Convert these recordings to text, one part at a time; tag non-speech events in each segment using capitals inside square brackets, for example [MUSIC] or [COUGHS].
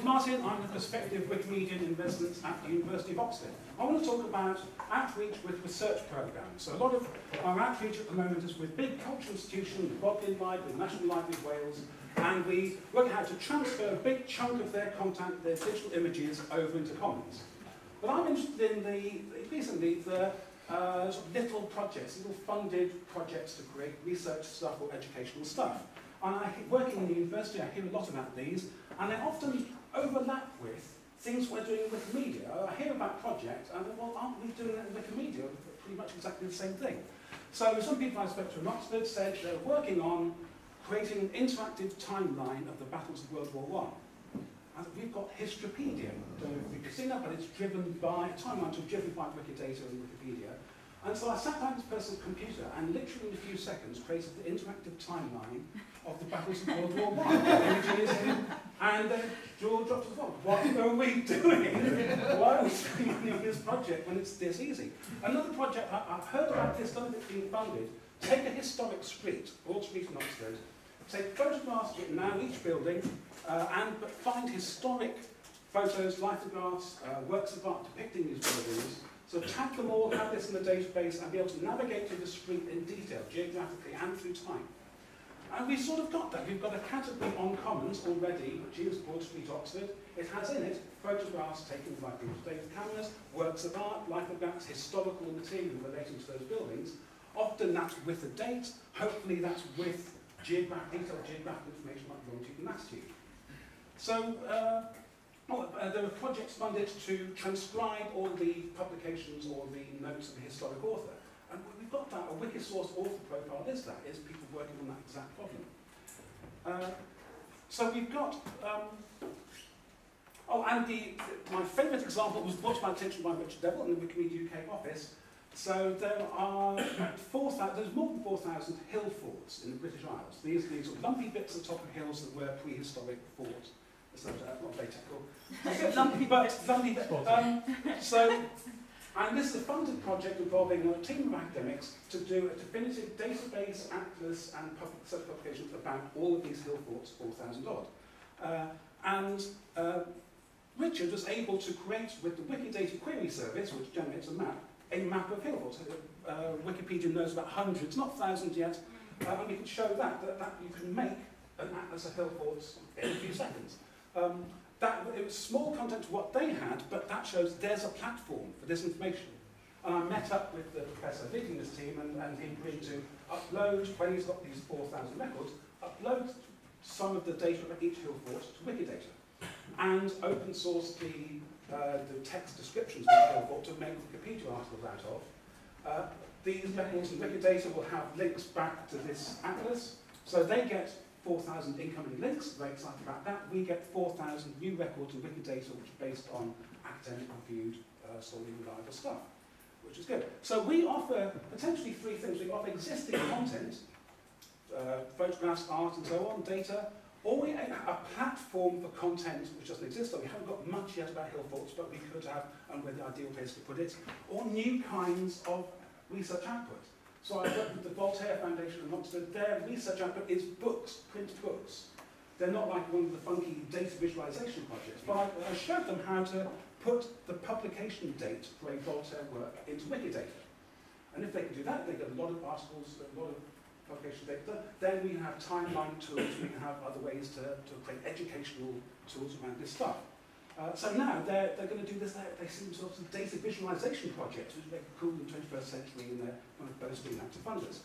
name's Martin. I'm the prospective Wikimedian in residence at the University of Oxford. I want to talk about outreach with research programs. So a lot of our outreach at the moment is with big cultural institutions, the Bodleian Library, the National Library of Wales, and we work out how to transfer a big chunk of their content, their digital images, over into Commons. But I'm interested in the, recently, the uh, sort of little projects, little funded projects to create research stuff or educational stuff. And I, working in the university, I hear a lot about these, and they often overlap with things we're doing in Wikimedia. I hear about projects, and well, aren't we doing that in Wikimedia? Pretty much exactly the same thing. So some people I spoke to in Oxford said they're working on creating an interactive timeline of the battles of World War One. And we've got Histropedia. I don't know if you've seen that, but it's driven by, a timeline driven by Wikidata and Wikipedia. And so I sat down this person's computer and literally in a few seconds created the interactive timeline of the battles of World War One. [LAUGHS] Images and then George dropped his phone. What are we doing? Why are we spending money on this project when it's this easy? Another project, I, I've heard about this, done it being funded. Take a historic street, Broad Street in Oxford, take photographs of it now, each building, uh, and but find historic photos, lithographs, uh, works of art depicting these buildings, so tag them all, have this in the database, and be able to navigate through the street in detail, geographically and through time. And we've sort of got that. We've got a category on Commons already, which is Broad Street, Oxford. It has in it photographs taken by people today with cameras, works of art, lithographs, historical material relating to those buildings. Often that's with a date. Hopefully that's with geographic, detailed geographical information like longitude and latitude. So uh, uh, there are projects funded to transcribe all the publications or the notes of the historic author. And we've got that, a Wikisource author profile is that, is people working on that exact problem. Uh, so we've got, um, oh, and the, my favourite example was brought to my attention by Richard Nevell in the Wikimedia UK office. So there are 4,000, there's more than 4,000 hill forts in the British Isles. These, these are lumpy bits at the top of hills that were prehistoric forts. So, uh, not very technical. lumpy, but lumpy. Um, [LAUGHS] so and this is a funded project involving a team of academics to do a definitive database, atlas, and public search publications about all of these hill forts, 4,000 odd. Uh, and uh, Richard was able to create, with the Wikidata query service, which generates a map, a map of hill forts. Uh, Wikipedia knows about hundreds, not thousands yet, uh, and we can show that, that, that you can make an atlas of hill forts in a few seconds. Um, that, it was small content to what they had, but that shows there's a platform for this information. And I met up with the professor leading this team, and, and he agreed to upload, when he's got these 4,000 records, upload some of the data of each hill fort to Wikidata, and open source the, uh, the text descriptions of the hill fort to make Wikipedia articles out of. Uh, these records in Wikidata will have links back to this atlas, so they get 4,000 incoming links, very excited about that. We get 4,000 new records in Wikidata, which are based on academic reviewed, uh, solidly reliable stuff, which is good. So we offer potentially three things. We offer existing content, uh, photographs, art, and so on, data, or we have a platform for content which doesn't exist, or we haven't got much yet about hill forts, but we could have, and we're the ideal place to put it, or new kinds of research output. So I worked with the Voltaire Foundation in Oxford. Their research output is books, print books. They're not like one of the funky data visualization projects, but I, I showed them how to put the publication date for a Voltaire work into Wikidata. And if they can do that, they get a lot of articles, a lot of publication data. Then we can have timeline tools, we can have other ways to, to create educational tools around this stuff. Uh, so now they're, they're going to do this, they seem sort of data visualization projects, which are cool in the 21st century, and they're one of those being active funders.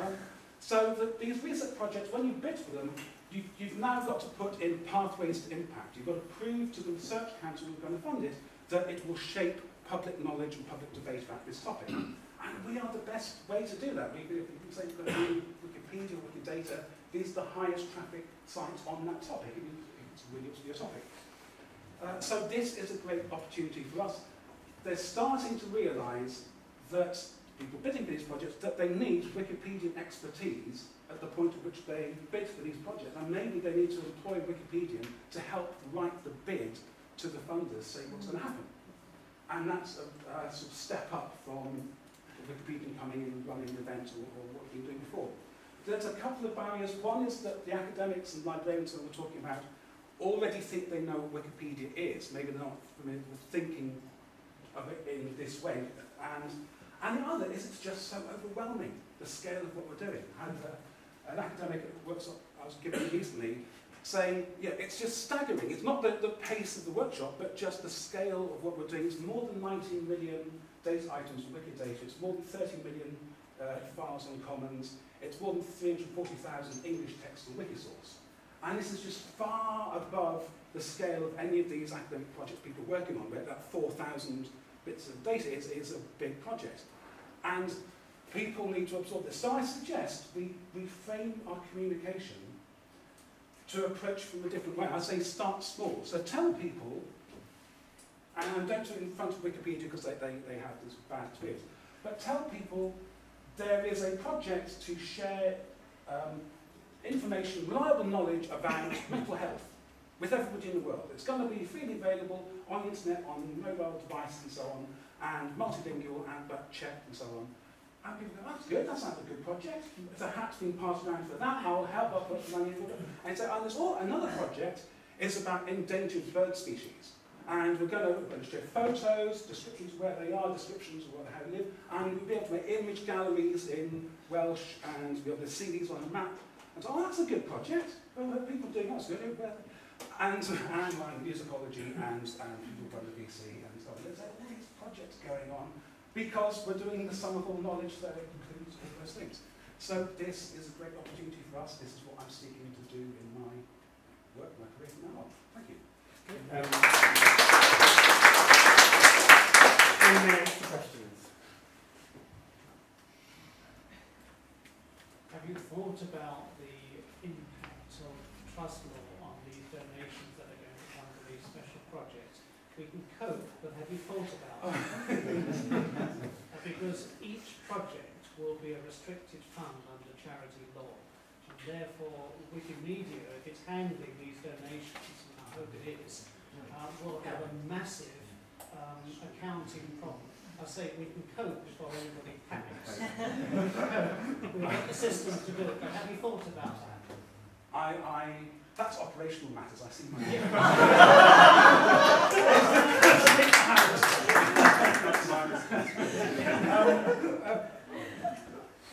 Um, so the, these research projects, when you bid for them, you, you've now got to put in pathways to impact. You've got to prove to the research council who's going to fund it that it will shape public knowledge and public debate about this topic. And we are the best way to do that. We, we can say we've got Wikipedia, Wikidata, these are the highest traffic sites on that topic. It's really up to your topic. Uh, so this is a great opportunity for us. They're starting to realise that people bidding for these projects, that they need Wikipedian expertise at the point at which they bid for these projects. And maybe they need to employ Wikipedian to help write the bid to the funders, say what's going to happen. And that's a, a sort of step up from Wikipedian coming in and running an event or, or what we've been doing before. There's a couple of barriers. One is that the academics and librarians that we're talking about already think they know what Wikipedia is. Maybe they're not familiar with thinking of it in this way. And, and the other is it's just so overwhelming, the scale of what we're doing. I had uh, an academic workshop I was given recently saying, yeah, it's just staggering. It's not the, the pace of the workshop, but just the scale of what we're doing. It's more than 19 million data items on Wikidata. It's more than 30 million uh, files on Commons. It's more than 340,000 English texts on Wikisource. And this is just far above the scale of any of these academic projects people are working on, where that 4,000 bits of data is, is a big project. And people need to absorb this. So I suggest we, we frame our communication to approach from a different way. I say start small. So tell people, and don't do it in front of Wikipedia because they, they, they have this bad experience, but tell people there is a project to share um, information, reliable knowledge about [COUGHS] mental health with everybody in the world. It's going to be freely available on the internet, on mobile devices and so on, and multilingual and but checked and so on. And people go, that's good, that sounds like a good project. If a hat's been passed around for that, I'll help, I'll put money in it. And so, and there's oh, another project is about endangered bird species. And we're going to, we're going to show photos, descriptions of where they are, descriptions of where, they live, and we'll be able to make image galleries in Welsh and we'll be able to see these on a map. And so, oh, that's a good project. Well, people doing that's good. And, and like musicology and, and people from the VC and so on. There's all these projects going on because we're doing the sum of all knowledge that includes all those things. So this is a great opportunity for us. This is what I'm seeking to do in my work, my career from now on. Thank you. Um, Any questions? Have you thought about the impact of trust law on these donations that are going to come to these special projects? We can cope, but have you thought about it? [LAUGHS] because each project will be a restricted fund under charity law. And therefore, Wikimedia, if it's handling these donations, and I hope it is, uh, will have a massive um, accounting problem. I say we can cope before anybody panics. [LAUGHS] We've got the systems to do it, but have you thought about that? I, I, that's operational matters. I see my. [LAUGHS] um, uh,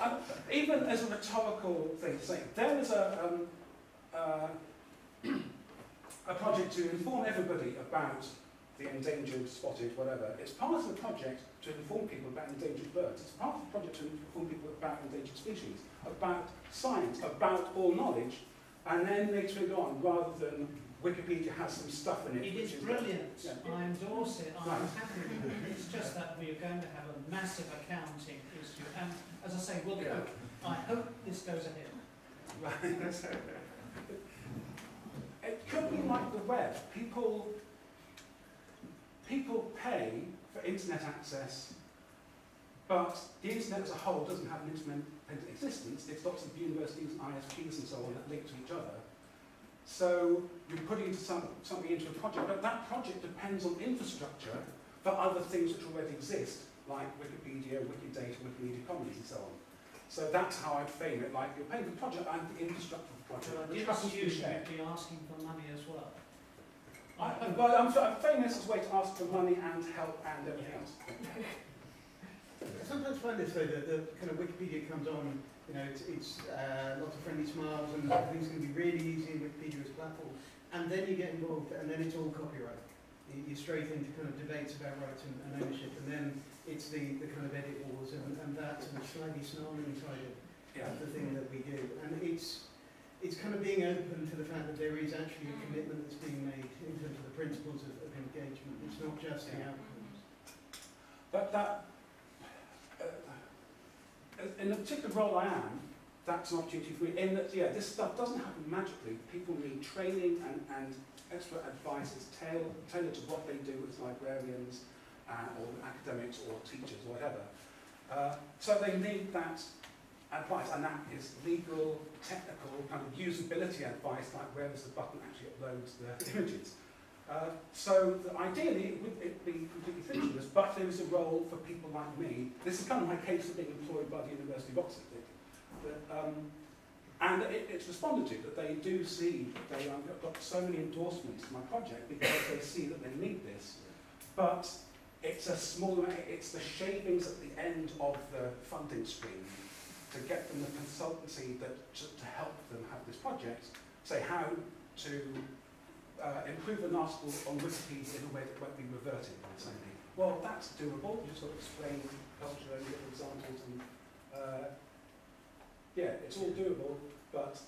uh, even as a rhetorical thing to say, there is a, um, uh, a project to inform everybody about the endangered, spotted, whatever. It's part of the project to inform people about endangered birds. It's part of the project to inform people about endangered species, about science, about all knowledge, and then they trigger on rather than Wikipedia has some stuff in it. It is brilliant. Yeah. I endorse it. I'm right. happy with it. It's just that we're going to have a massive accounting issue. And as I say, we'll yeah. Hope, I hope this goes ahead. Right. [LAUGHS] it could be like the web. People people pay for internet access, but the internet as a whole doesn't have an independent existence. It's lots of universities, ISPs and so on that link to each other. So you're putting some, something into a project, but that project depends on infrastructure for other things which already exist, like Wikipedia, Wikidata, Wikimedia Commons and so on. So that's how I'd frame it, like you're paying for the project and the infrastructure of the project. Well, I did assume you'd be asking for money as well. I, but I'm, I'm saying this as a way to ask for money and help and everything else. [LAUGHS] I sometimes find this though that the kind of Wikipedia comes on, you know, it's, it's uh, lots of friendly smiles and everything's going to be really easy in Wikipedia as a platform, and then you get involved and then it's all copyright. You, you're straight into kind of debates about rights and, and ownership, and then it's the, the kind of edit wars and, and that sort of slightly snarling side of yeah. the thing that we do. And it's it's kind of being open to the fact that there is actually a commitment that's being made in terms of the principles of, of engagement. It's not just the outcomes. But that, in the particular role I am, that's an opportunity for me. In that, yeah, this stuff doesn't happen magically. People need training and, and expert advice. It's tailored, tailored to what they do as librarians uh, or academics or teachers or whatever. Uh, so they need that advice, and that is legal, technical, kind of usability advice, like where does the button actually upload the [LAUGHS] images. Uh, so ideally, it would be completely frictionless, but there is a role for people like me. This is kind of my case of being employed by the University of Oxford. That, um, And it, it's responded to that they do see that they have got so many endorsements to my project because they see that they need this. But it's a small it's the shavings at the end of the funding stream to get them the consultancy that to, to help them have this project, say how to uh, improve an article on Wikipedia in a way that won't be reverted by somebody. Well, that's doable. You just sort of explain culture and give examples and uh, yeah, it's all doable, but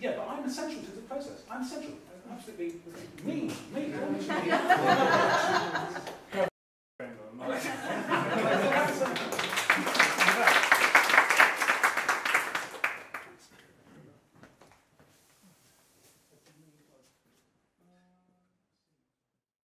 yeah, but I'm essential to the process. I'm essential. Absolutely me, me, me. [LAUGHS] [LAUGHS]